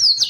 you.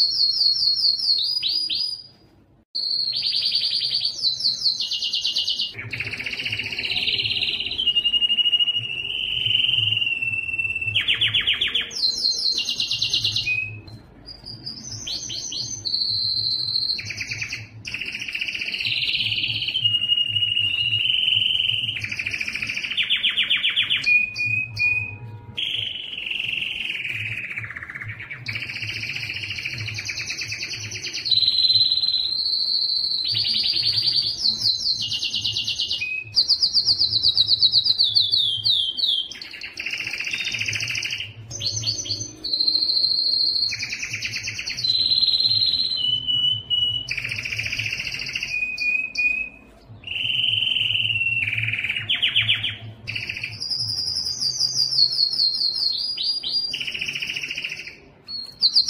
ちょっと。you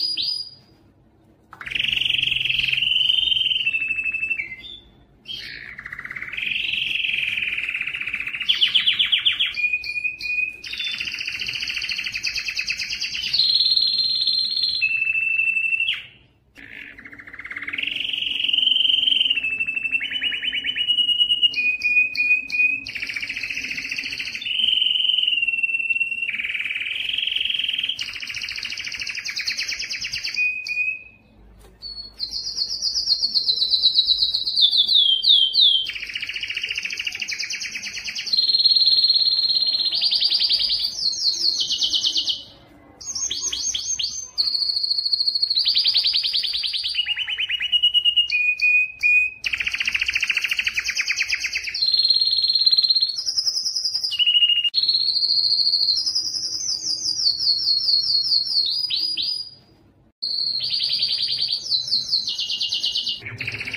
you